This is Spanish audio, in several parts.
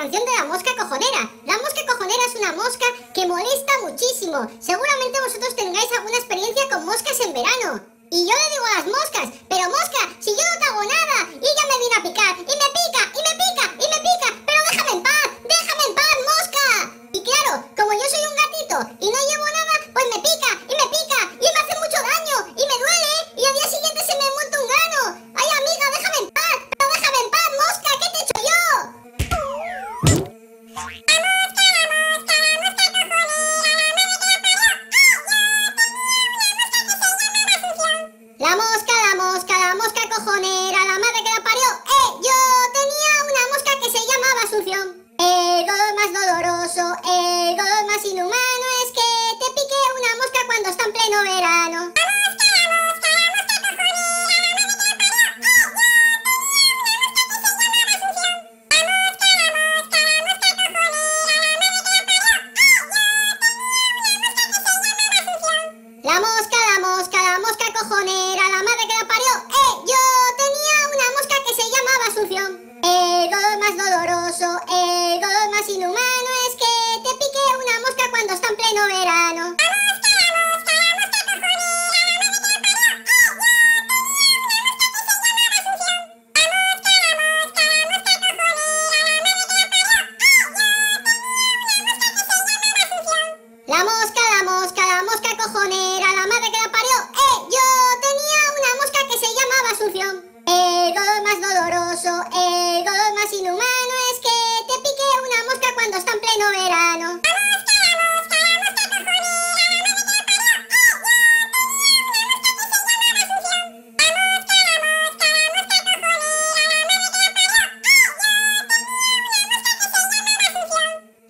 canción de la mosca cojonera. La mosca cojonera es una mosca que molesta muchísimo. Seguramente vosotros tengáis alguna experiencia con moscas en verano. Y yo le digo a las moscas, La mosca, la mosca, la mosca cojonera, la madre que la parió. ¡Eh! Yo tenía una mosca que se llamaba Asunción. El dolor más doloroso, el dolor más inhumano es que te pique una mosca cuando está en pleno verano. La mosca, la mosca, la mosca cojonera, Asunción. El dolor más doloroso, el dolor más inhumano es que te pique una mosca cuando está en pleno verano. La mosca, la mosca, la mosca cojonera, la madre que la parió. ¡Eh! Yo tenía una mosca que se llamaba Asunción. El dolor más doloroso, el dolor más inhumano es que te pique una mosca cuando está en pleno verano.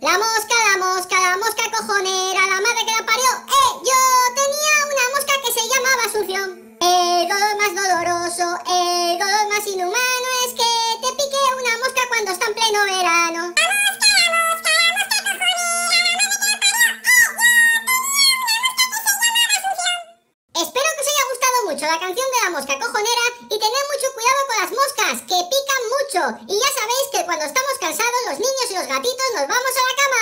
La mosca, la mosca, la mosca cojonera, pleno verano. Espero que os haya gustado mucho la canción de la mosca cojonera y tened mucho cuidado con las moscas, que pican mucho. Y ya sabéis que cuando estamos cansados los niños y los gatitos nos vamos a la cama.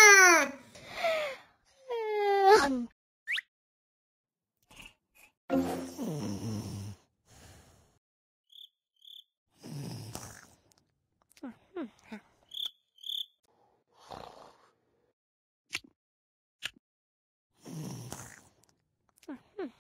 嗯